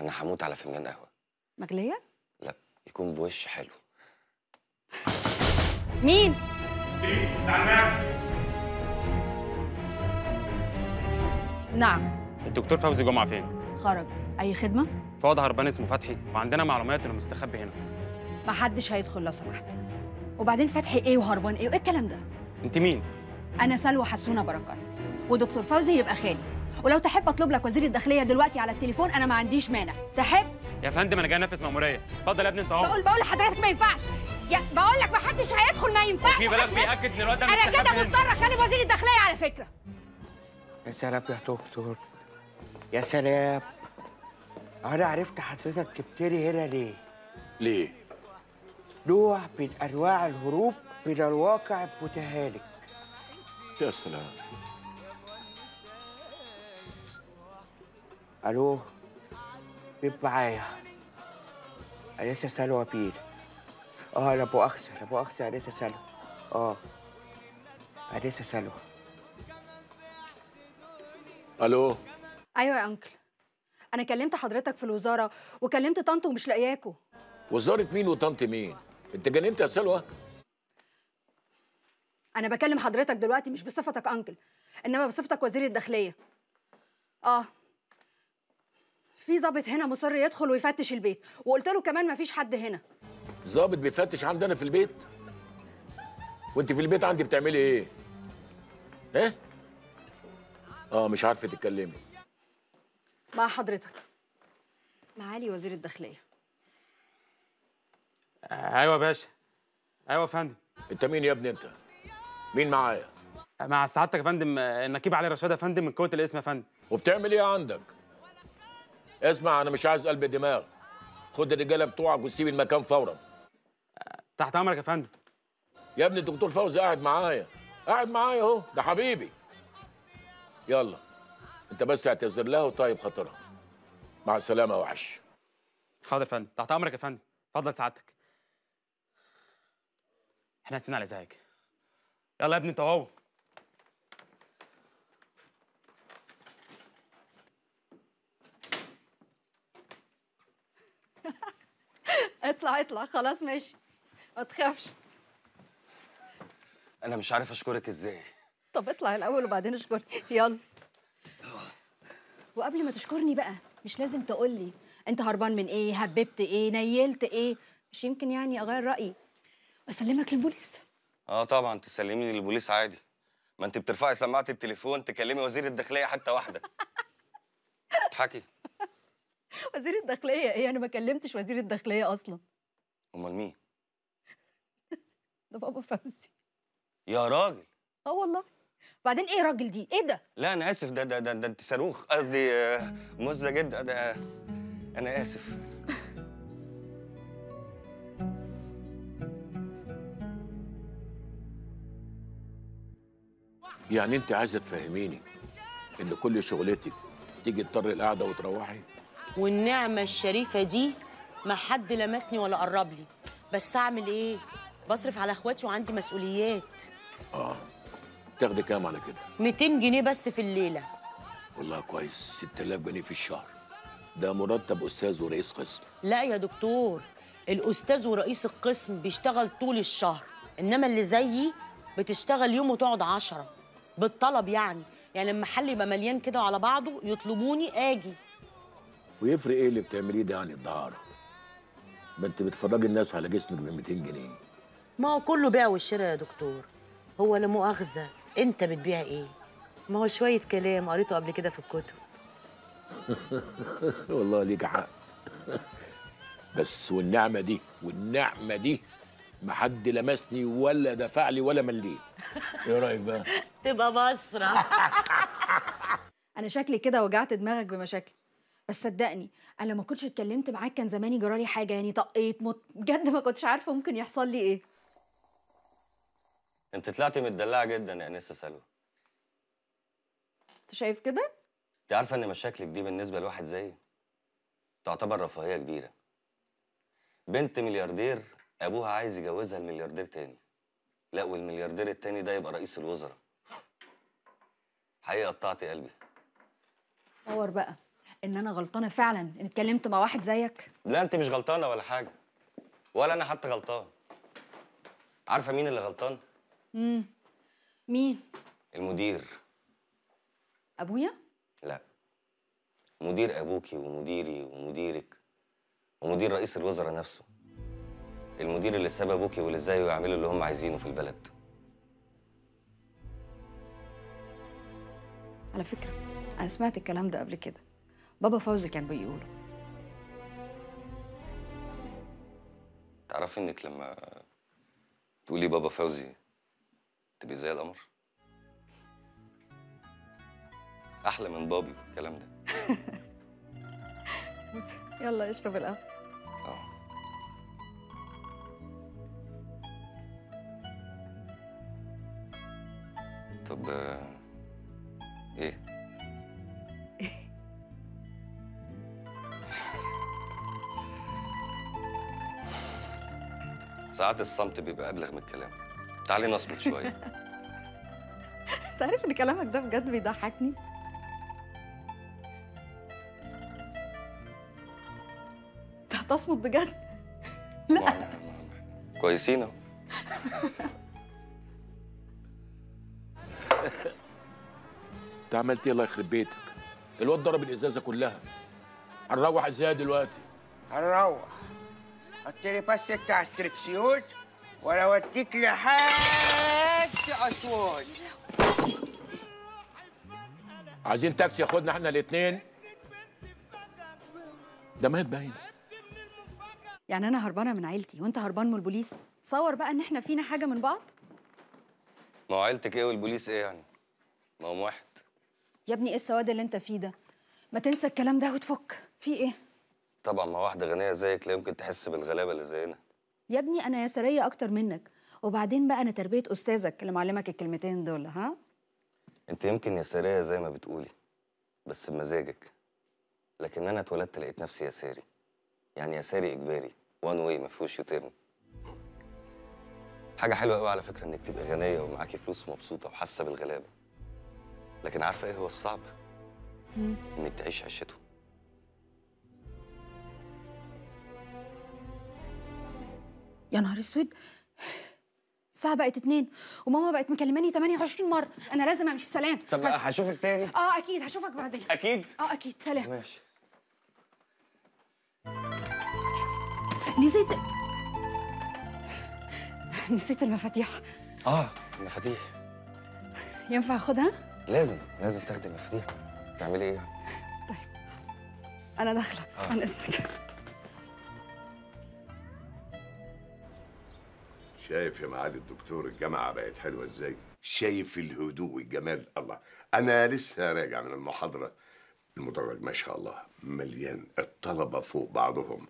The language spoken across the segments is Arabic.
أنا هموت على فنجان قهوة. مغلية؟ لا يكون بوش حلو. مين؟ نعم. الدكتور فوزي جمعة فين؟ خرج. أي خدمة؟ فوضى هربان اسمه فتحي وعندنا معلومات إنه مستخبي هنا. ما حدش هيدخل لو سمحت. وبعدين فتحي إيه وهربان إيه؟ وايه الكلام ده؟ أنت مين؟ أنا سلوى حسونة بركات. ودكتور فوزي يبقى خالي. ولو تحب اطلب لك وزير الداخلية دلوقتي على التليفون أنا ما عنديش مانع. تحب؟ يا فندم أنا جاي انفذ مأمورية. اتفضل يا ابني انت أهو. بقول بقول لحضرتك ما ينفعش. يا بقول لك ما حدش هيدخل ما ينفعش. في بلاغ بيأكد إن الواد ده أنا كده. مضطر أكلم وزير الداخلية على فكرة. يا سلام يا دكتور. يا سلام. أنا عرفت حضرتك جبتني هنا ليه؟ ليه؟ نوع من أنواع الهروب من الواقع المتهالك. يا سلام. ألو مين معايا انسه سلوى بير آه لا مؤاخذه لا مؤاخذه انسه سلوى آه انسه سلوى ألو أيوه يا أنكل. أنا كلمت حضرتك في الوزارة وكلمت طنط ومش لاقياكوا. وزارة مين وطنط مين؟ أنت جننت يا سلوى؟ أنا بكلم حضرتك دلوقتي مش بصفتك أنكل إنما بصفتك وزير الداخلية. آه. في ضابط هنا مصر يدخل ويفتش البيت وقلت له كمان ما فيش حد هنا ظابط بيفتش عندنا في البيت؟ وأنت في البيت عندي بتعملي إيه؟ إيه؟ آه مش عارفة تتكلمي مع حضرتك معالي وزير الداخلية أيوه يا باشا أيوه يا فندم أنت مين يا ابني أنت؟ مين معايا؟ مع سعادتك يا فندم النقيب علي رشاد يا فندم من قوة الاسم يا فندم وبتعمل إيه عندك؟ اسمع أنا مش عايز قلب دماغ خد الرجالة بتوعك وسيب المكان فورا. تحت أمرك يا فندم. يا ابني الدكتور فوزي قاعد معايا. قاعد معايا أهو. ده حبيبي. يلا. أنت بس اعتذر لها وطيب خاطرها. مع السلامة يا وحش. حاضر يا فندم. تحت أمرك يا فندم. اتفضل سعادتك. إحنا اسفين على الازعاج يلا يا ابني انت اهو اطلع اطلع خلاص ماشي. ما تخافش. أنا مش عارف أشكرك إزاي. طب اطلع الأول وبعدين اشكرني. يلا. وقبل ما تشكرني بقى مش لازم تقول لي أنت هربان من إيه هببت إيه نيلت إيه. مش يمكن يعني أغير رأيي. واسلمك للبوليس؟ آه طبعا تسلميني للبوليس عادي. ما أنت بترفعي سماعه التليفون تكلمي وزير الداخلية حتى واحدة. اضحكي. وزير الداخلية إيه؟ أنا ما كلمتش وزير الداخلية أصلا. أمال مين؟ ده بابا فوزي. يا راجل. آه والله. بعدين إيه راجل دي؟ إيه ده؟ لا أنا آسف. ده ده ده, ده أنت صاروخ. قصدي آه، مزة جدا. ده أنا آسف. يعني أنت عايزة تفهميني إن كل شغلتك تيجي تضطر القعدة وتروحي؟ والنعمة الشريفة دي ما حد لمسني ولا قرب لي. بس أعمل إيه؟ بصرف على إخواتي وعندي مسؤوليات. آه. تاخدي كام على كده؟ 200 جنيه بس في الليلة. والله كويس. 6000 جنيه في الشهر. ده مرتب أستاذ ورئيس قسم. لا يا دكتور. الأستاذ ورئيس القسم بيشتغل طول الشهر. إنما اللي زيي بتشتغل يوم وتقعد عشرة. بالطلب يعني. يعني لما المحل يبقى مليان كده على بعضه يطلبوني آجي. ويفرق إيه اللي بتعمليه ده عن الدعاره ما انت بتفرجي الناس على جسمك ب 200 جنيه. ما هو كله بيع والشراء يا دكتور. هو لا مؤاخذة أنت بتبيع إيه؟ ما هو شوية كلام قريته قبل كده في الكتب. والله ليك حق. بس والنعمة دي والنعمة دي ما حد لمسني ولا دفع لي ولا مليت. إيه رأيك بقى؟ تبقى بصرة أنا شكلي كده وجعت دماغك بمشاكل. بس صدقني أنا لو ما كنتش اتكلمت معاك كان زماني جرالي حاجة يعني طقيت مت بجد ما كنتش عارفة ممكن يحصل لي إيه. أنت طلعتي متدلعة جدا يا أنسة سلوى. أنت شايف كده؟ أنت عارفة إن مشاكلك دي بالنسبة لواحد زيي؟ تعتبر رفاهية كبيرة. بنت ملياردير أبوها عايز يجوزها لملياردير تاني. لا والملياردير التاني ده يبقى رئيس الوزراء. حقيقة قطعتي قلبي. تصور بقى. ان أنا غلطانة فعلا. إن اتكلمت مع واحد زيك. لا انت مش غلطانة ولا حاجة. ولا أنا حتى غلطان. عارفة مين اللي غلطان؟ مين؟ المدير. أبويا؟ لا. مدير أبوكي ومديري ومديرك ومدير رئيس الوزراء نفسه. المدير اللي ساب أبوكي واللي زيه يعملوا اللي هم عايزينه في البلد. على فكرة أنا سمعت الكلام ده قبل كده. بابا فوزي كان بيقوله. تعرفي إنك لما تقولي بابا فوزي تبقي زي القمر؟ أحلى من بابي الكلام ده. يلا اشرب القهوة. آه. طب آه، إيه؟ ساعات الصمت بيبقى أبلغ من الكلام. تعالي نصمت شوية. انت عارف إن كلامك ده بجد بيضحكني؟ انت هتصمت بجد؟ ما- كويسين أهو. أنت عملت إيه الله يخرب بيتك؟ الواد ضرب الإزازة كلها. هنروح إزاي دلوقتي. هنروح. حط لي بس بتاع التركسيون ولا اوديك لحد اسوان عايزين تاكسي ياخدنا إحنا الاثنين ده مات باين. يعني أنا هربانة من عيلتي وأنت هربان من البوليس؟ تصور بقى إن إحنا فينا حاجة من بعض؟ ما هو عيلتك إيه والبوليس إيه يعني؟ ما هم واحد. يا ابني إيه السواد اللي أنت فيه ده؟ ما تنسى الكلام ده وتفك. في إيه؟ طبعا ما واحدة غنية زيك لا يمكن تحس بالغلابة اللي زينا. يا ابني أنا يسارية أكتر منك وبعدين بقى أنا تربية أستاذك اللي معلمك الكلمتين دول ها؟ أنت يمكن يسارية زي ما بتقولي بس بمزاجك. لكن أنا اتولدت لقيت نفسي يساري. يعني يساري إجباري one way ما فيهوش U-turn حاجة حلوة قوي على فكرة إنك تبقي غنية ومعاكي فلوس ومبسوطه وحاسة بالغلابة. لكن عارفة إيه هو الصعب؟ إنك تعيش عيشته. يا نهار أسود. الساعة بقت اتنين وماما بقت مكلماني 28 مرة. أنا لازم أمشي. سلام. طب ه- هشوفك تاني. آه أكيد. هشوفك بعدين. أكيد؟ آه أكيد. سلام. ماشي. نسيت نسيت المفاتيح. آه المفاتيح. ينفع أخدها؟ لازم. لازم تاخدي المفاتيح. تعملي إيه؟ يعني أنا داخلة. عن إذنك شايف يا معالي الدكتور الجامعة بقت حلوة إزاي؟ شايف الهدوء والجمال. الله أنا لسه راجع من المحاضرة. المدرج ما شاء الله مليان الطلبة فوق بعضهم.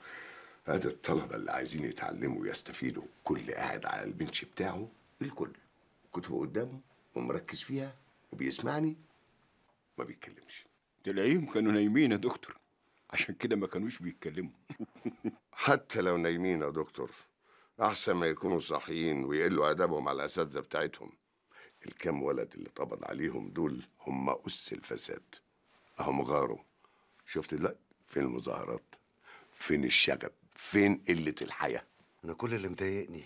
هذا الطلبة اللي عايزين يتعلموا ويستفيدوا كل قاعد على البنش بتاعه الكل. كتبه قدامه ومركز فيها وبيسمعني ما بيتكلمش. تلاقيهم كانوا نايمين يا دكتور. عشان كده ما كانوش بيتكلموا. حتى لو نايمين يا دكتور أحسن ما يكونوا صاحيين ويقلوا أدبهم على الأساتذة بتاعتهم. الكام ولد اللي طبل عليهم دول هم أس الفساد. أهم غاروا شفت دلوقتي؟ فين المظاهرات؟ فين الشغب؟ فين قلة الحياة؟ أنا كل اللي مضايقني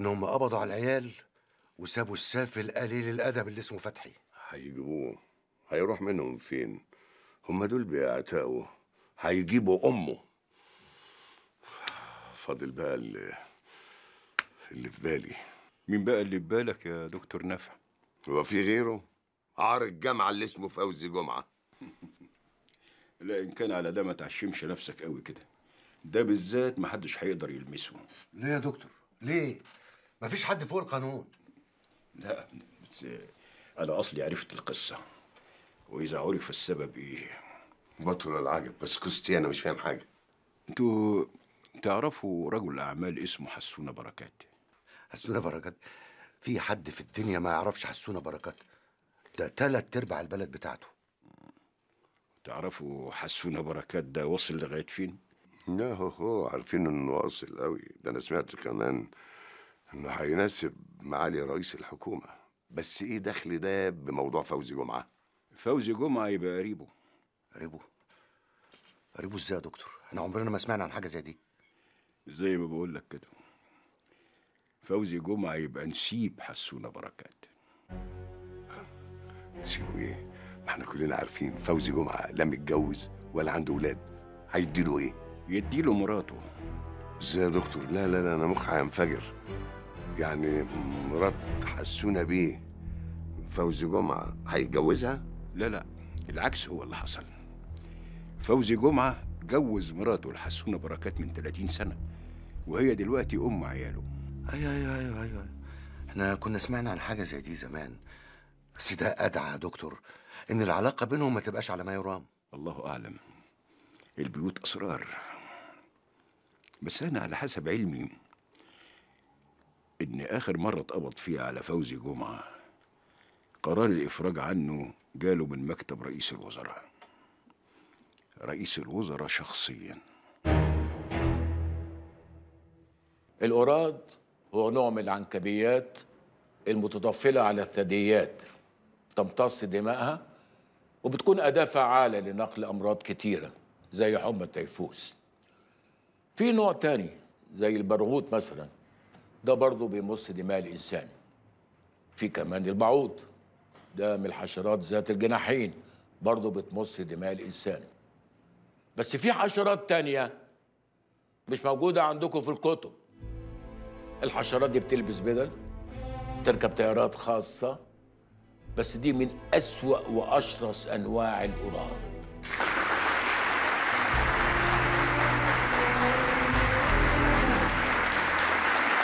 إن هم قبضوا على العيال وسابوا السافل قليل الأدب اللي اسمه فتحي. هيجيبوه. هيروح منهم فين؟ هم دول بيعتقوا. هيجيبوا أمه. فاضل بقى اللي, اللي في بالي. مين بقى اللي في بالك يا دكتور نافع؟ هو في غيره؟ عار الجامعة اللي اسمه فوزي جمعة. لا إن كان على ده ما تعشمش نفسك قوي كده. ده بالذات ما حدش هيقدر يلمسه. ليه يا دكتور؟ ليه؟ مفيش حد فوق القانون. لا بس أنا أصلي عرفت القصة. وإذا عرف السبب إيه؟ بطل العجب بس قصتي أنا مش فاهم حاجة. أنتوا تعرفوا رجل أعمال اسمه حسونة بركات؟ حسونه بركات. في حد في الدنيا ما يعرفش حسونه بركات. ده تلات أرباع البلد بتاعته. تعرفوا حسونه بركات ده وصل لغاية فين؟ لا هو هو عارفين إنه واصل قوي ده أنا سمعت كمان إنه هيناسب معالي رئيس الحكومة. بس إيه دخل ده بموضوع فوزي جمعة؟ فوزي جمعة يبقى قريبه. قريبه؟ قريبه إزاي يا دكتور؟ إحنا عمرنا ما سمعنا عن حاجة زي دي. زي ما بقول لك كده. فوزي جمعة يبقى نسيب حسونة بركات. سيبه إيه ما إحنا كلنا عارفين فوزي جمعه لا متجوز ولا عنده ولاد هيديله إيه؟ يديله مراته. إزاي يا دكتور؟ لا لا لا أنا مخي هينفجر. يعني مرات حسونه بيه فوزي جمعه هيتجوزها؟ لا لا العكس هو اللي حصل. فوزي جمعة جوز مراته لحسونة بركات من 30 سنة وهي دلوقتي أم عياله. أيوه أيوه أيوه أيوه. إحنا كنا سمعنا عن حاجة زي دي زمان. بس ده أدعى يا دكتور إن العلاقة بينهم ما تبقاش على ما يرام. الله أعلم. البيوت أسرار. بس أنا على حسب علمي إن آخر مرة اتقبض فيها على فوزي جمعة قرار الإفراج عنه جاله من مكتب رئيس الوزراء. رئيس الوزراء شخصيا. الأوراد هو نوع من العنكبيات المتطفلة على الثدييات تمتص دماءها وبتكون أداة فعالة لنقل أمراض كتيرة زي حمى التيفوس. في نوع تاني زي البرغوث مثلا ده برضه بيمص دماء الإنسان. في كمان البعوض ده من الحشرات ذات الجناحين برضه بتمص دماء الإنسان. بس في حشرات تانية مش موجودة عندكم في الكتب. الحشرات دي بتلبس بدل تركب طيارات خاصة بس دي من أسوأ وأشرس أنواع القرار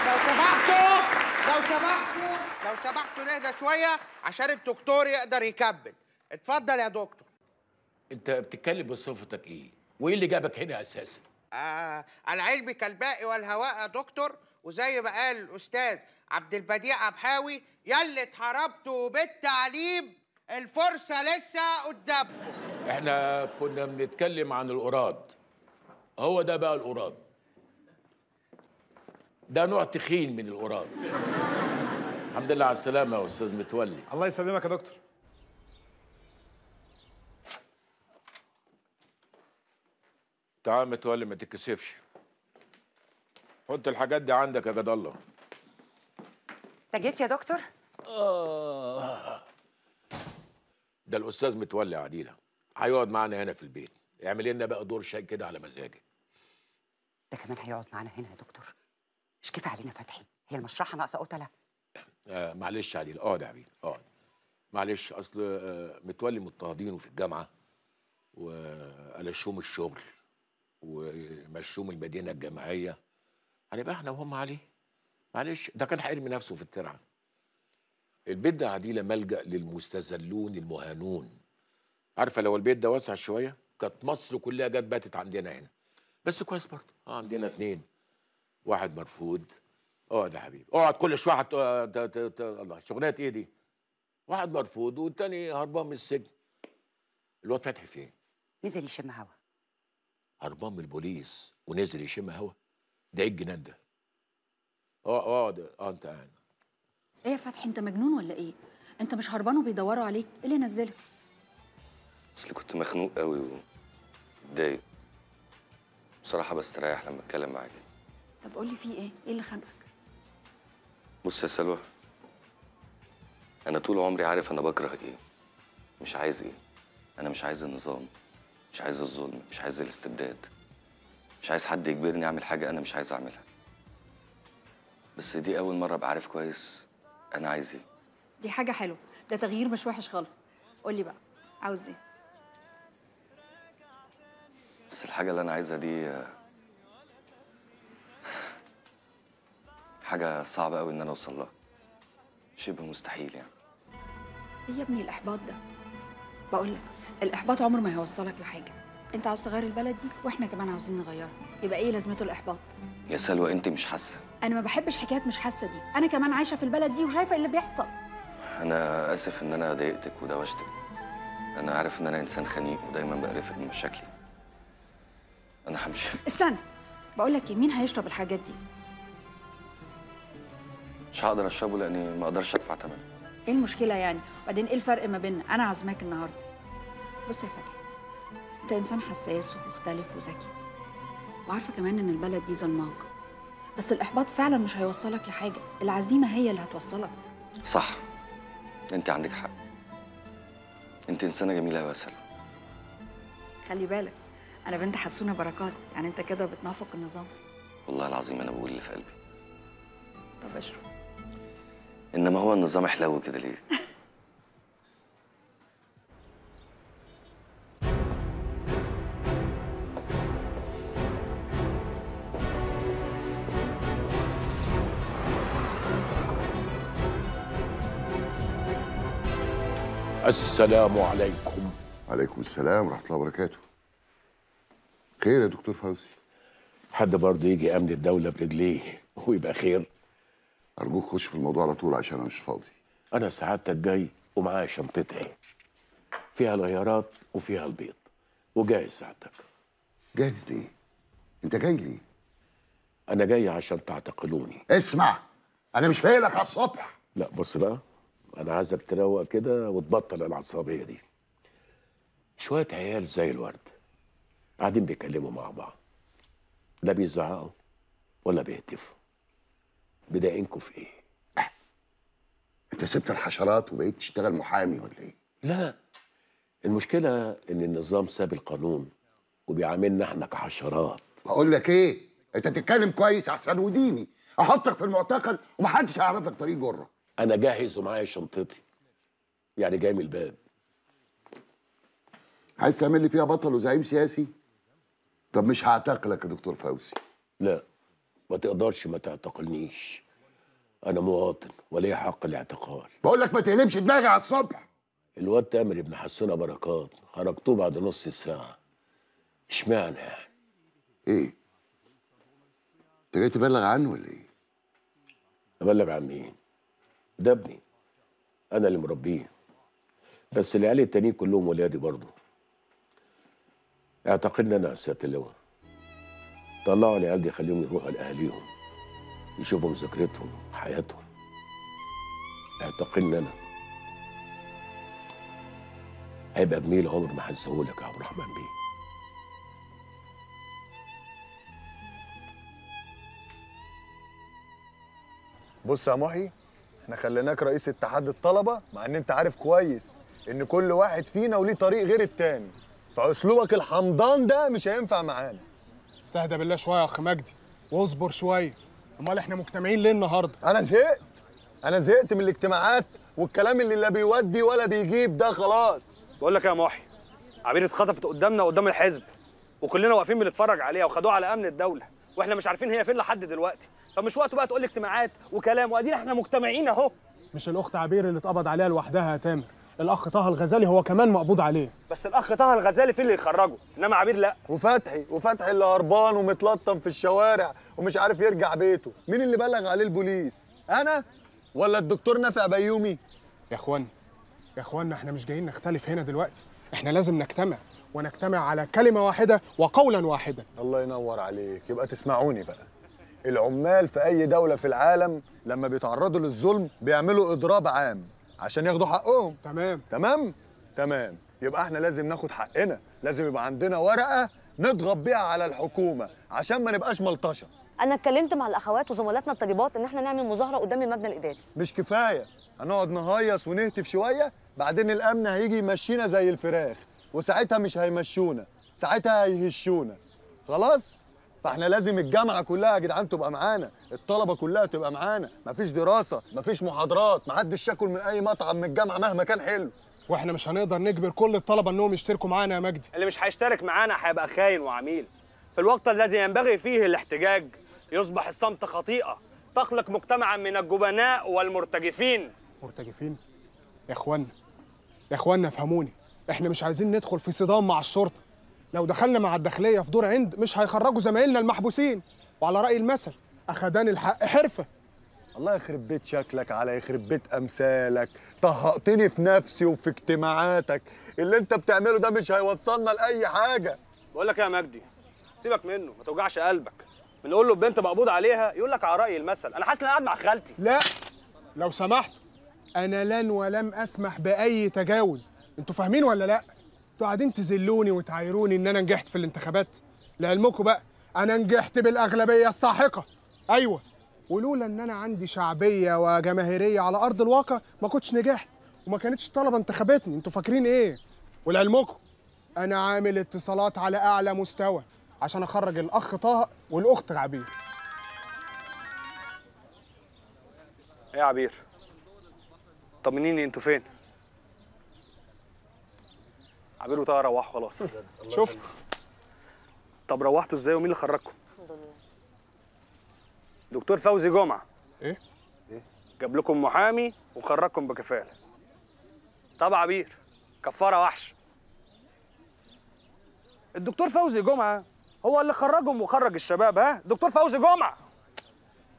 لو سمحتوا لو سمحتوا لو سمحتوا نهدى شوية عشان الدكتور يقدر يكمل اتفضل يا دكتور أنت بتتكلم بصفتك إيه؟ وإيه اللي جابك هنا أساسا؟ آه العلم كالماء والهواء يا دكتور وزي ما قال الأستاذ عبد البديع أبحاوي يلي اتحربتوا بالتعليم الفرصة لسه قدامكم. إحنا كنا بنتكلم عن القراد هو ده بقى القراد ده نوع تخين من القراد الحمد لله على السلامة يا أستاذ متولي. الله يسلمك يا دكتور. تعال متولي ما تتكسفش. حط الحاجات دي عندك يا جد الله. انت جيت يا دكتور؟ آه. ده الأستاذ متولي عديلة. هيقعد معانا هنا في البيت. يعمل لنا بقى دور شاي كده على مزاجك ده كمان هيقعد معانا هنا يا دكتور. مش كفاية علينا فتحي. هي المشرحة ناقصة قتله آه معلش يا عديل اقعد يا حبيبي اقعد معلش أصل آه متولي مضطهدينه في الجامعة وقلشوم الشغل ومشوم المدينة الجامعية. هنبقى إحنا وهم عليه معلش ده كان هيرمي نفسه في الترعة. البيت ده عديلة ملجأ للمستذلون المهانون. عارفه لو البيت ده واسع شوية كانت مصر كلها جت باتت عندنا هنا. بس كويس برضه. آه عندنا اتنين. واحد مرفوض. اقعد يا حبيبي. اقعد كل شوية حت... آه،. الله شغلانة إيه دي؟ واحد مرفوض والتاني هربان من السجن. الواد فتحي فين؟ نزل يشم هوا. هربان من البوليس ونزل يشم هوا. ده إيه الجنان ده؟ أه اقعد أه أنت قاعد. إيه يا فتحي أنت مجنون ولا إيه؟ أنت مش هربان وبيدوروا عليك إيه اللي نزلك أصل كنت مخنوق قوي ومتضايق. بصراحة بستريح لما أتكلم معاك. طب قول لي في إيه؟ إيه اللي خانقك؟ بص يا سلوى أنا طول عمري عارف أنا بكره إيه. مش عايز إيه. أنا مش عايز النظام مش عايز الظلم مش عايز الاستبداد. مش عايز حد يجبرني أعمل حاجة أنا مش عايز أعملها. بس دي أول مرة أبقى عارف كويس أنا عايز إيه. دي حاجة حلوة. ده تغيير مش وحش خالص. قول لي بقى عاوز إيه؟ بس الحاجة اللي أنا عايزها دي حاجة صعبة قوي إن أنا أوصل لها. شبه مستحيل يعني. إيه يا ابني الإحباط ده؟ بقول لك الإحباط عمره ما هيوصلك لحاجة. انت عاوز تغير البلد دي؟ وإحنا كمان عاوزين نغيرها. يبقى إيه لازمته الاحباط؟ يا سلوى انت مش حاسة. أنا ما بحبش حكايات مش حاسة دي. أنا كمان عايشة في البلد دي وشايفة اللي بيحصل. أنا آسف ان أنا ضايقتك ودوشتك. أنا عارف ان أنا انسان خنيق ودايما بقرفك من مشاكلي. أنا همشي. استنى. بقول لك إيه مين هيشرب الحاجات دي؟ مش هقدر اشربه لاني ما أقدرش ادفع ثمنه إيه المشكلة يعني؟ وبعدين إيه الفرق ما بيننا؟ أنا عازماك النهارده. بص يا فتحي انت إنسان حساس ومختلف وذكي. وعارفة كمان إن البلد دي ظلماك. بس الإحباط فعلا مش هيوصلك لحاجة. العزيمة هي اللي هتوصلك. صح. أنت عندك حق. أنت إنسانة جميلة قوي يا سلمى خلي بالك أنا بنت حسونة بركات. يعني أنت كده بتنافق النظام. والله العظيم أنا بقول اللي في قلبي. طب اشرب. إنما هو النظام حلو كده ليه؟ السلام عليكم. عليكم السلام ورحمة الله وبركاته. خير يا دكتور فوزي. حد برضه يجي أمن الدولة برجليه ويبقى خير؟ أرجوك خش في الموضوع على طول عشان أنا مش فاضي. أنا سعادتك جاي ومعايا شنطتي أهي. فيها الغيارات وفيها البيض. وجاي سعادتك. جاهز ليه؟ أنت جاي ليه؟ أنا جاي عشان تعتقلوني. اسمع أنا مش فايقلك على الصبح لا بص بقى. أنا عايزك تروق كده وتبطل العصبية دي. شوية عيال زي الورد قاعدين بيتكلموا مع بعض. لا بيزعقوا ولا بيهتفوا. بداينكوا في إيه؟ انت سبت الحشرات وبقيت تشتغل محامي ولا إيه؟ لا. المشكلة إن النظام ساب القانون وبيعاملنا إحنا كحشرات. بقول لك إيه؟ أنت تتكلم كويس أحسن وديني. أحطك في المعتقل ومحدش هيعرف لك طريق جره أنا جاهز ومعايا شنطتي. يعني جاي من الباب. عايز تعمل لي فيها بطل وزعيم سياسي؟ طب مش هعتقلك يا دكتور فوزي. لا ما تقدرش ما تعتقلنيش. أنا مواطن ولي حق الاعتقال. بقول لك ما تقلبش دماغي على الصبح. الواد تامر ابن حسونه بركات خرجتوه بعد نص ساعة. اشمعنى يعني؟ إيه؟ أنت جاي تبلغ عنه ولا إيه؟ أبلغ عن مين؟ ده ابني. أنا اللي مربيه. بس العيال التانيين كلهم ولادي برضه. اعتقدنا أنا يا سياده اللواء طلعوا العيال دي خليهم يروحوا لأهاليهم. يشوفوا مذاكرتهم حياتهم. اعتقدنا أنا. هيبقى جميل عمر ما هنساهولك يا عبد الرحمن بيه. بص يا محي إحنا خليناك رئيس اتحاد الطلبة مع إن أنت عارف كويس إن كل واحد فينا وليه طريق غير التاني. فأسلوبك الحمضان ده مش هينفع معانا. استهدى بالله شوية يا أخ مجدي واصبر شوية. أمال إحنا مجتمعين ليه النهارده؟ أنا زهقت. أنا زهقت من الاجتماعات والكلام اللي لا بيودي ولا بيجيب ده خلاص. بقول لك يا محي عبير اتخطفت قدامنا قدام الحزب وكلنا واقفين بنتفرج عليها وخدوها على أمن الدولة وإحنا مش عارفين هي فين لحد دلوقتي. فمش وقته بقى تقول لي اجتماعات وكلام وادينا إحنا مجتمعين اهو. مش الأخت عبير اللي اتقبض عليها لوحدها يا تامر. الأخ طه الغزالي هو كمان مقبوض عليه. بس الأخ طه الغزالي في اللي يخرجه إنما عبير لا. وفتحي وفتحي اللي هربان ومتلطم في الشوارع ومش عارف يرجع بيته. مين اللي بلغ عليه البوليس؟ أنا ولا الدكتور نافع بيومي؟ يا اخوانا يا اخوانا إحنا مش جايين نختلف هنا دلوقتي. إحنا لازم نجتمع ونجتمع على كلمة واحدة وقولا واحدا. الله ينور عليك. يبقى تسمعوني بقى. العمال في أي دولة في العالم لما بيتعرضوا للظلم بيعملوا إضراب عام عشان ياخدوا حقهم. تمام. تمام؟ تمام. يبقى إحنا لازم ناخد حقنا. لازم يبقى عندنا ورقة نضغط بيها على الحكومة عشان ما نبقاش ملطشة. أنا اتكلمت مع الأخوات وزملاتنا الطالبات إن إحنا نعمل مظاهرة قدام المبنى الإداري. مش كفاية. هنقعد نهيص ونهتف شوية بعدين الأمن هيجي يمشينا زي الفراخ وساعتها مش هيمشونا ساعتها هيهشونا. خلاص؟ فاحنا لازم الجامعة كلها يا جدعان تبقى معانا الطلبة كلها تبقى معانا مفيش دراسة مفيش محاضرات محدش ياكل من أي مطعم من الجامعة مهما كان حلو. وإحنا مش هنقدر نجبر كل الطلبة إنهم يشتركوا معانا يا مجدي. اللي مش هيشترك معانا هيبقى خاين وعميل. في الوقت الذي ينبغي فيه الاحتجاج يصبح الصمت خطيئة تخلق مجتمعا من الجبناء والمرتجفين. مرتجفين؟ يا اخوانا يا اخوانا افهموني. إحنا مش عايزين ندخل في صدام مع الشرطة. لو دخلنا مع الداخلية في دور عند مش هيخرجوا زمايلنا المحبوسين. وعلى رأي المثل اخدان الحق حرفة. الله يخرب بيت شكلك على يخرب بيت أمثالك. طهقتني في نفسي وفي اجتماعاتك. اللي أنت بتعمله ده مش هيوصلنا لأي حاجة. بقول لك إيه يا مجدي؟ سيبك منه ما توجعش قلبك. بنقول له بنت مقبوض عليها يقول لك على رأي المثل. أنا حاسس إن أنا قاعد مع خالتي. لا. لو سمحت أنا لن ولم أسمح بأي تجاوز. أنتوا فاهمين ولا لا؟ أنتوا قاعدين تذلوني وتعايروني ان أنا نجحت في الانتخابات؟ لعلمكم بقى أنا نجحت بالأغلبية الساحقة. أيوه. ولولا إن أنا عندي شعبية وجماهيرية على أرض الواقع ما كنتش نجحت وما كانتش الطلبه انتخبتني أنتوا فاكرين إيه؟ ولعلمكم أنا عامل اتصالات على أعلى مستوى عشان أخرج الأخ طه والأخت عبير. إيه يا عبير؟ طمنيني أنتوا فين؟ عبير وطه روحوا خلاص. شفت؟ طب روحتوا إزاي ومين اللي خرجكم؟ دكتور فوزي جمعة. إيه؟ جاب لكم محامي وخرجكم بكفالة. طب عبير كفارة وحش. الدكتور فوزي جمعة هو اللي خرجهم وخرج الشباب ها؟ دكتور فوزي جمعة.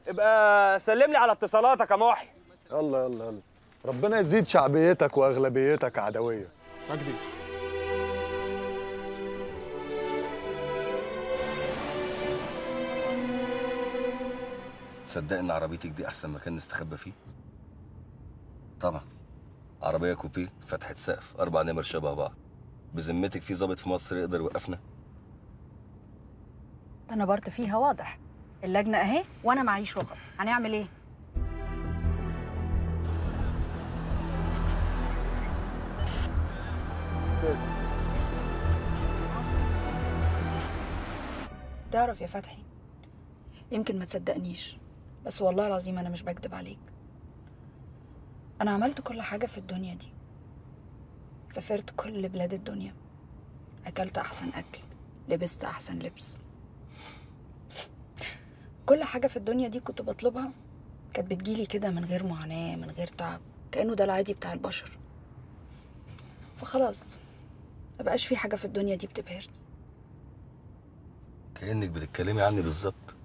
ابقى سلم لي على اتصالاتك يا محي. يلا يلا يلا. ربنا يزيد شعبيتك وأغلبيتك عدوية. مجدي. صدق ان عربيتك دي أحسن مكان نستخبى فيه؟ طبعا. عربية كوبيه فتحة سقف أربع نمر شبه بعض. بذمتك في ظابط في مصر يقدر يوقفنا؟ ده أنا برت فيها واضح. اللجنة أهي وأنا معيش رخص. هنعمل إيه؟ تعرف يا فتحي يمكن ما تصدقنيش. بس والله العظيم أنا مش بكدب عليك. أنا عملت كل حاجة في الدنيا دي. سافرت كل بلاد الدنيا. أكلت أحسن أكل. لبست أحسن لبس. كل حاجة في الدنيا دي كنت بطلبها كانت بتجيلي كده من غير معاناة من غير تعب. كأنه ده العادي بتاع البشر. فخلاص مبقاش في حاجة في الدنيا دي بتبهرني. كأنك بتتكلمي عني بالظبط.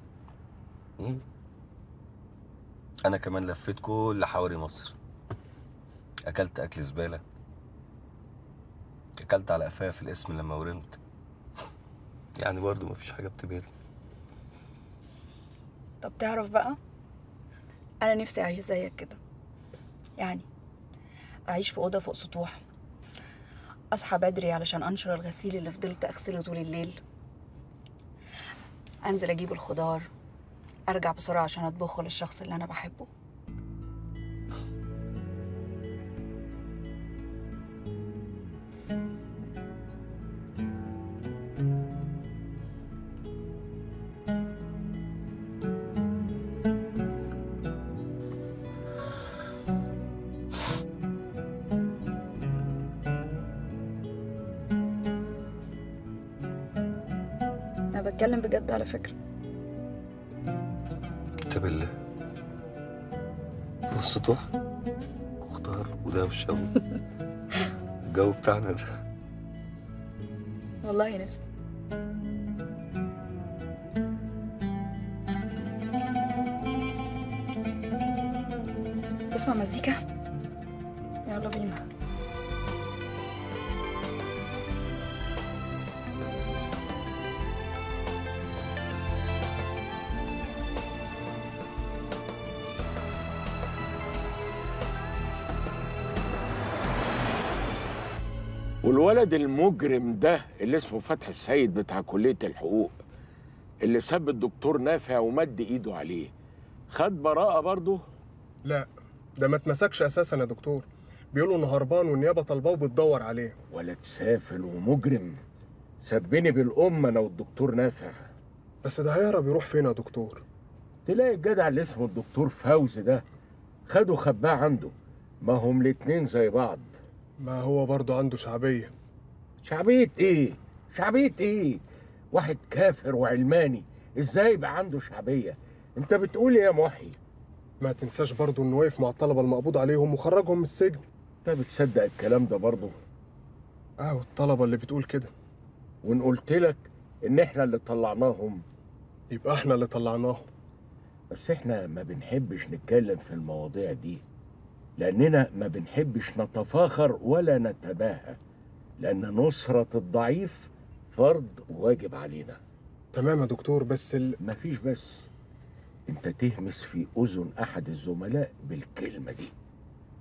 أنا كمان لفيت كل حواري مصر. أكلت أكل زبالة. أكلت على قفايا في الاسم لما ورمت يعني برضو مفيش حاجة بتبهرني. طب تعرف بقى أنا نفسي أعيش زيك كده. يعني أعيش في أوضة فوق سطوح. أصحى بدري علشان أنشر الغسيل اللي فضلت أغسله طول الليل. أنزل أجيب الخضار. أرجع بسرعة عشان اطبخه للشخص اللي أنا بحبه. أنا بتكلم بجد على فكرة. السطوح خضار ودوشه الجو بتاعنا ده. والله نفسي. اسمع مزيكا. والولد المجرم ده اللي اسمه فتحي السيد بتاع كلية الحقوق اللي ساب الدكتور نافع ومد إيده عليه خد براءة برضه؟ لا ده ما اتمسكش أساسا يا دكتور. بيقولوا إنه هربان والنيابة طالباه وبتدور عليه. ولد سافل ومجرم سبني بالأم أنا والدكتور نافع. بس ده هيهرب يروح فين يا دكتور؟ تلاقي الجدع اللي اسمه الدكتور فوزي ده خده خباه عنده ما هم الاتنين زي بعض. ما هو برضه عنده شعبية شعبية إيه؟ شعبية إيه؟ واحد كافر وعلماني إزاي يبقى عنده شعبية؟ أنت بتقول إيه يا محي؟ ما تنساش برضه إنه وقف مع الطلبة المقبوض عليهم وخرجهم من السجن أنت بتصدق الكلام ده برضه؟ آه والطلبة اللي بتقول كده وإن قلت لك إن إحنا اللي طلعناهم يبقى إحنا اللي طلعناهم بس إحنا ما بنحبش نتكلم في المواضيع دي لأننا ما بنحبش نتفاخر ولا نتباهى لأن نصرة الضعيف فرض واجب علينا. تمام يا دكتور بس ال... مفيش بس. أنت تهمس في أذن أحد الزملاء بالكلمة دي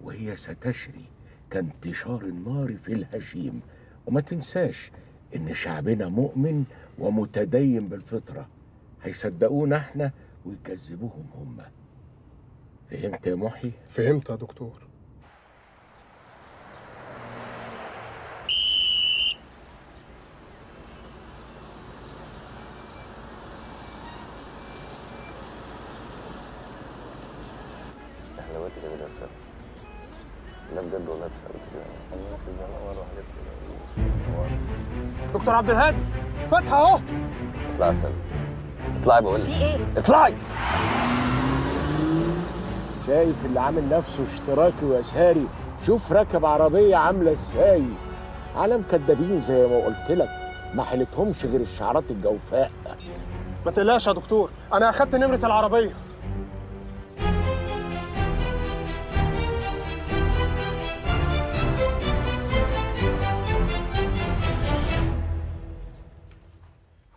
وهي ستشري كانتشار النار في الهشيم. وما تنساش إن شعبنا مؤمن ومتدين بالفطرة. هيصدقونا إحنا ويكذبوهم هم. فهمت يا محي؟ فهمت يا دكتور. كده سر لا بجد والله كده أنا في ولا حاجات كده. دكتور عبد الهادي فتحه أهو. اطلعي يا سلمى اطلعي بقول لك. في إيه؟ اطلعي. شايف اللي عامل نفسه اشتراكي ويساري شوف راكب عربية عاملة إزاي. عالم كدابين زي ما قلت لك ما حلتهمش غير الشعارات الجوفاء. ما تقلقش يا دكتور أنا أخدت نمرة العربية.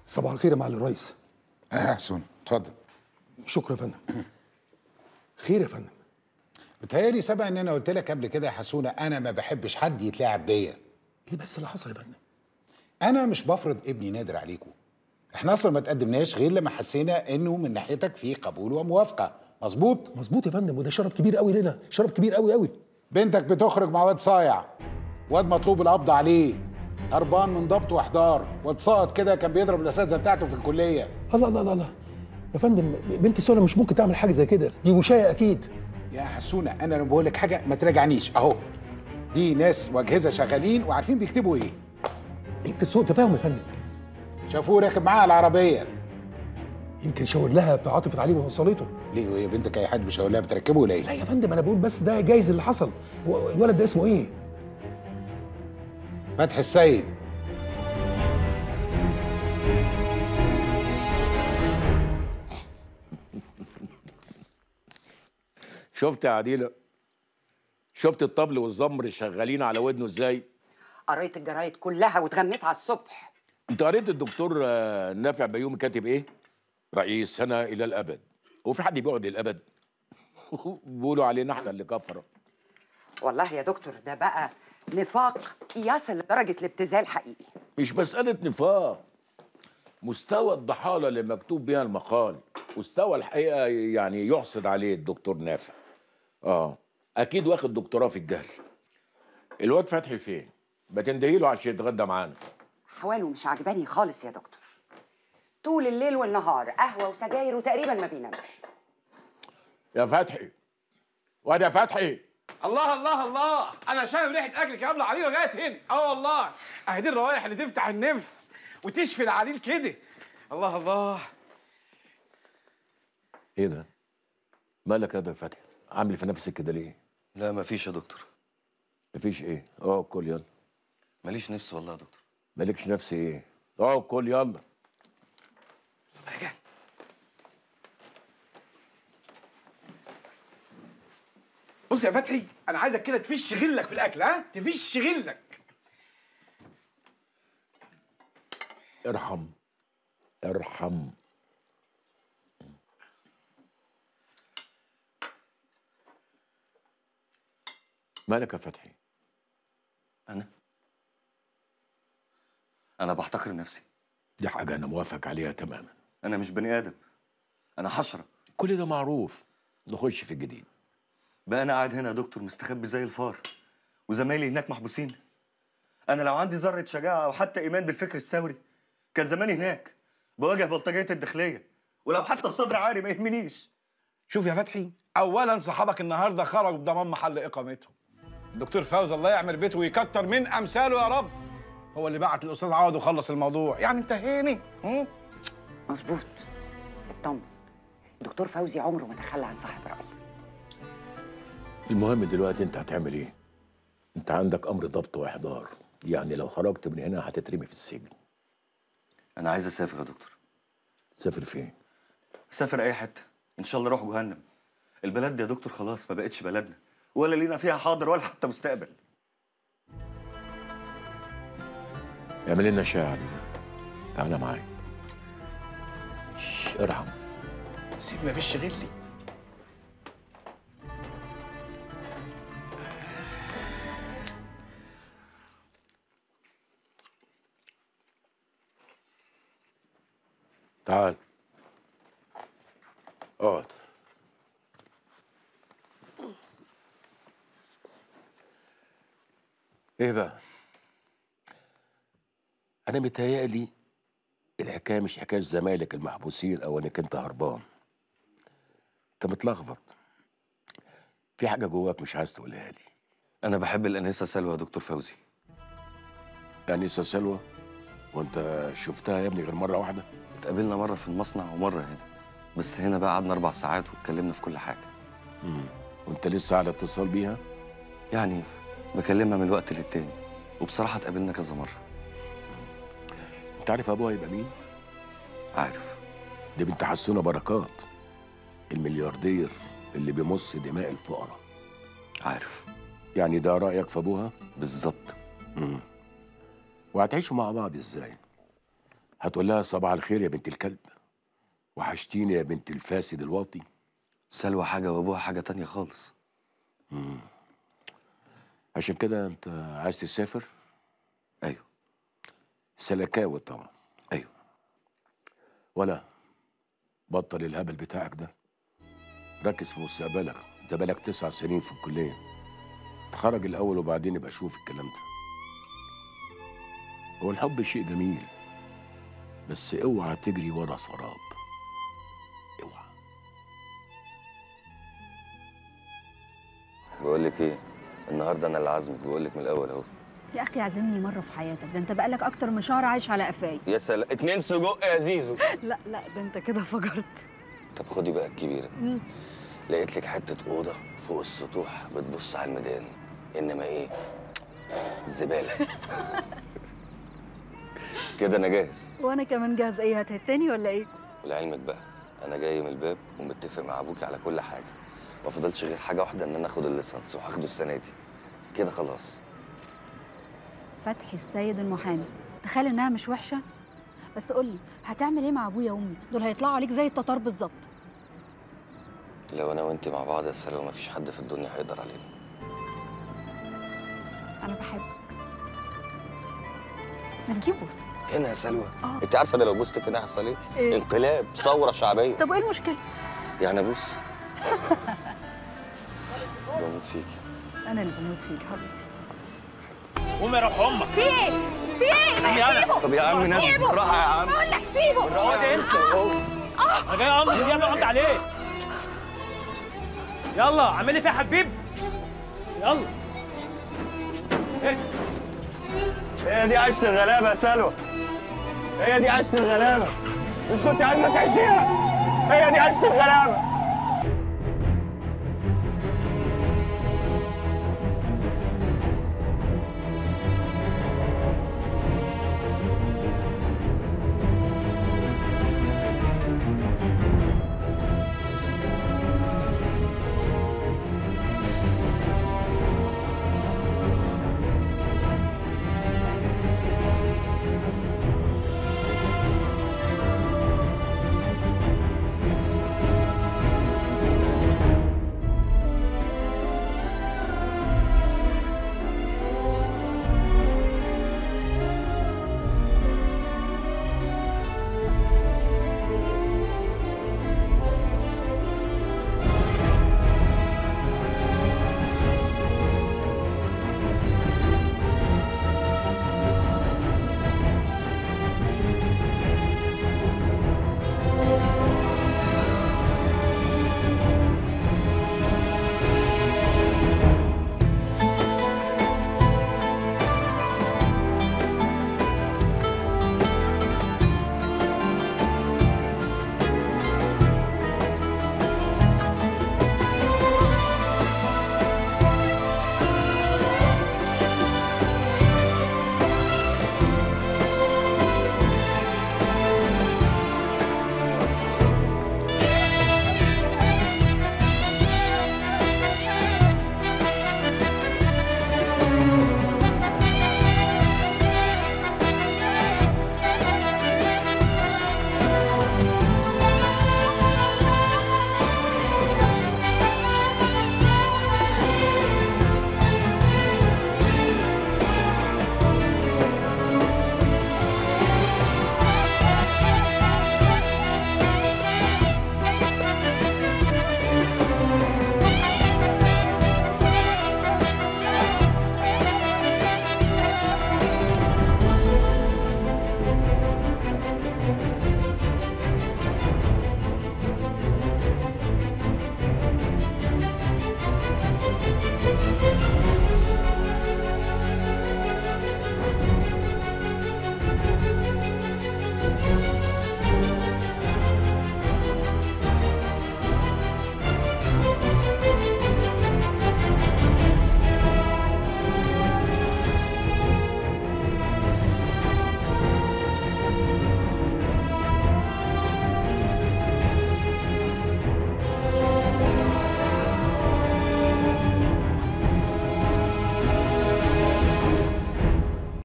صباح الخير يا معالي الرئيس. آه حسون اتفضل. شكرا يا فندم. خير يا فندم. بتهيألي سبق إن أنا قلت لك قبل كده يا حسونة أنا ما بحبش حد يتلاعب بيا. إيه بس اللي حصل يا فندم؟ أنا مش بفرض ابني نادر عليكم إحنا أصلا ما تقدمناش غير لما حسينا إنه من ناحيتك في قبول وموافقة. مظبوط؟ مظبوط يا فندم وده شرف كبير قوي لنا شرف كبير قوي قوي. بنتك بتخرج مع واد صايع. واد مطلوب القبض عليه. هربان من ضبط واحضار واد كده كان بيضرب الأساتذة بتاعته في الكلية. الله الله الله الله. يا فندم بنت سولا مش ممكن تعمل حاجة زي كده. دي وشاية أكيد. يا حسونه أنا لما بقول لك حاجة ما تراجعنيش. أهو. دي ناس واجهزة شغالين وعارفين بيكتبوا إيه. يمكن سوء تفاهم يا فندم. شافوه راكب معاها العربية. يمكن شاور لها في عاطفة عليه ووصلته ليه؟ وهي بنتك أي حد بيشاور لها بتركبه ولا إيه؟ لا يا فندم أنا بقول بس ده جايز اللي حصل. الولد ده اسمه إيه؟ فتحي السيد. شفت يا عديلة؟ شفت الطبل والزمر شغالين على ودنه إزاي؟ قريت الجرايد كلها واتغميت على الصبح. أنت قريت الدكتور آه، نافع بيومي كاتب إيه؟ رئيس سنة إلى الأبد. هو في حد بيقعد للأبد؟ بيقولوا علينا إحنا اللي كفره والله يا دكتور ده بقى نفاق يصل لدرجة الابتذال حقيقي. مش مسألة نفاق مستوى الضحالة اللي مكتوب بيها المقال مستوى الحقيقة يعني يحصد عليه الدكتور نافع. آه. أكيد واخد دكتوراه في الجهل. الواد فتحي فين؟ ما تندهي له عشان يتغدى معانا. حواله مش عجباني خالص يا دكتور. طول الليل والنهار قهوة وسجاير وتقريبا ما بينامش. يا فتحي. واد يا فتحي. الله الله الله. أنا شامم ريحة اكلك يا ابله عليل لغاية هنا. أه والله. اهي دي الروائح اللي تفتح النفس وتشفي العليل كده. الله الله. إيه ده؟ مالك يا ده يا فتحي؟ عامل في نفسك كده ليه؟ لا مفيش يا دكتور. مفيش إيه؟ آه كل يلا. ماليش نفس والله يا دكتور. مالكش نفس إيه؟ آه كل يلا. بص يا فتحي أنا عايزك كده تفش غلك في الأكل ها؟ تفش غلك. ارحم ارحم. مالك يا فتحي؟ أنا؟ أنا بحتقر نفسي. دي حاجة أنا موافق عليها تماما. أنا مش بني آدم. أنا حشرة. كل ده معروف. نخش في الجديد. بقى أنا قاعد هنا يا دكتور مستخبي زي الفار. وزمايلي هناك محبوسين. أنا لو عندي ذرة شجاعة أو حتى إيمان بالفكر الثوري كان زماني هناك. بواجه بلطجية الداخلية. ولو حتى بصدر عاري ما يهمنيش. شوف يا فتحي اولا صحابك النهارده خرجوا بضمان محل إقامتهم. الدكتور فوزي الله يعمر بيته ويكتر من أمثاله يا رب. هو اللي بعت الأستاذ عوض وخلص الموضوع. يعني انتهيني. هم؟ مظبوط. اطمن دكتور فوزي عمره ما تخلى عن صاحب رأي المهم دلوقتي أنت هتعمل إيه؟ أنت عندك أمر ضبط وإحضار. يعني لو خرجت من هنا هتترمي في السجن. أنا عايز أسافر يا دكتور. تسافر فين؟ أسافر أي حتة. إن شاء الله أروح جهنم. البلد دي يا دكتور خلاص ما بقتش بلدنا. ولا لينا فيها حاضر ولا حتى مستقبل. اعمل لنا شاي يا علينا تعالى معايا. ارحم. سيب مفيش لي. تعال. إيه بقى؟ أنا متهيألي الحكاية مش حكاية زمايلك المحبوسين أو إنك أنت هربان. أنت متلخبط. في حاجة جواك مش عايز تقولها لي. أنا بحب الأنسة سلوى يا دكتور فوزي. أنسة سلوى؟ وأنت شفتها يا ابني غير مرة واحدة؟ اتقابلنا مرة في المصنع ومرة هنا. بس هنا بقى قعدنا أربع ساعات واتكلمنا في كل حاجة. امم وأنت لسه على اتصال بيها؟ يعني بكلمها من الوقت للتاني. وبصراحة اتقابلنا كذا مرة. انت عارف أبوها يبقى مين؟ عارف. دي بنت حسونة بركات الملياردير اللي بيمص دماء الفقراء. عارف. يعني ده رأيك في أبوها؟ بالظبط. امم وهتعيشوا مع بعض إزاي؟ هتقول لها صباح الخير يا بنت الكلب. وحشتيني يا بنت الفاسد الواطي. سلوى حاجة وأبوها حاجة تانية خالص. امم عشان كده انت عايز تسافر؟ أيوه. سلكاوي طبعا. أيوه. ولا بطل الهبل بتاعك ده. ركز في مستقبلك. انت بقالك تسع سنين في الكلية. اتخرج الأول وبعدين يبقى شوف الكلام ده. هو الحب شيء جميل. بس اوعى تجري ورا سراب. بقول لك إيه؟ النهارده أنا اللي عازمك بقول لك من الأول اهو. يا أخي عزمني مرة في حياتك. ده انت بقالك أكتر من شهر عايش على قفاي. يا سلام اتنين سجق يا زيزو. لا لا ده انت كده فجرت. طب خدي بقى الكبيرة. لقيت لك حتة أوضة فوق السطوح بتبص على الميدان. إنما إيه؟ زبالة. كده أنا جاهز. وأنا كمان جاهز. إيه هتهتني ولا إيه؟ ولعلمك بقى. أنا جاي من الباب ومتفق مع أبوكي على كل حاجة. ما فضلش غير حاجة واحدة إن أنا آخد الليسانس وهاخده السنة دي. كده خلاص. فتحي السيد المحامي. تخيل إنها مش وحشة؟ بس قول لي هتعمل إيه مع أبويا وأمي؟ دول هيطلعوا عليك زي التتار بالظبط. لو أنا وأنت مع بعض يا سلوى مفيش حد في الدنيا هيقدر علينا. أنا بحبك. ما تجيب بوسه هنا يا سلوى. أنت عارفة ده لو بوستك هنا هيحصل إيه؟ إيه؟ انقلاب ثورة شعبية. طب وايه المشكلة؟ يعني ابوس بموت فيكي أنا اللي بموت فيك حبيبي. قوم يا روح أمك. في إيه؟ في إيه؟ سيبه. طب يا عم نادي. بالراحه يا عم. بقول لك سيبه. اقعد انت أنا جاي أمر دي أنا اقعد عليه يلا اعملي فيها حبيب. يلا. إيه؟ هي دي عيشه الغلابة يا سلوى. هي دي عيشه الغلابة. مش كنت عايزه تعيشيها هي دي عيشه الغلابة.